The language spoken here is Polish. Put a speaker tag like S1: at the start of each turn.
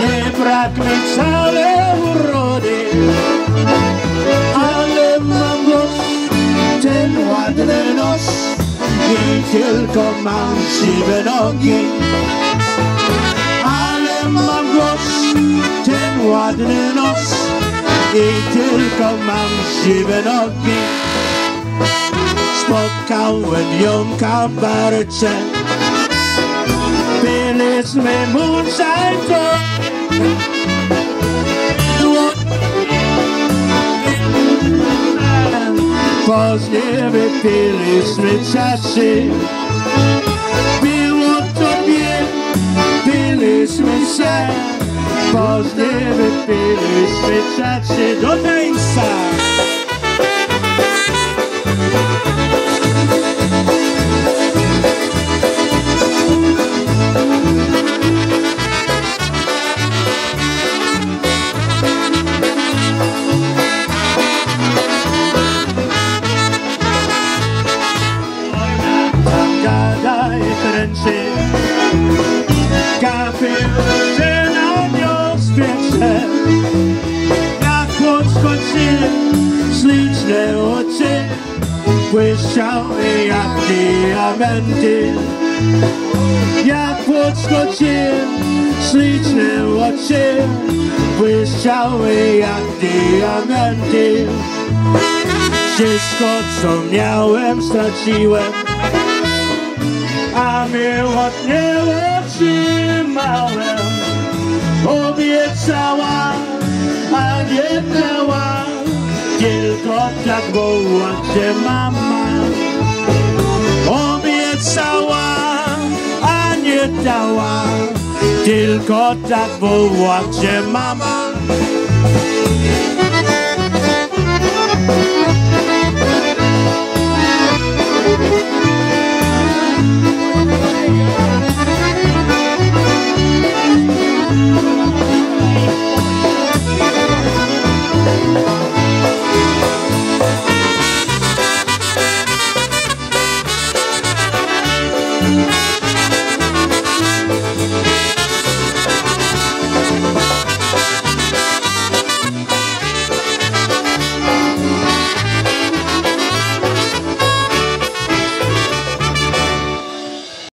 S1: Nie mi wcale urody Ale mam ten ładny nos I tylko mam siwe nogi. Ale mam ten ładny nos I tylko mam siwe nogi. Spotkałem ją w kabarecie Byliśmy moonshine Później wypiliśmy czasy Było tobie, byliśmy się. Później wypiliśmy czasy Do tańca gadaj kręci Kapitan na spiecze Jak podskoczy śliczne oczy. Błyszczały jak diamenty. Jak podskoczy śliczne oczy. Błyszczały jak diamenty. Wszystko co miałem straciłem a miłotnie otrzymałem. Obiecała, a nie dała Tylko tak woła cię mama. Obiecała, a nie dała. Tylko tak woła cię mama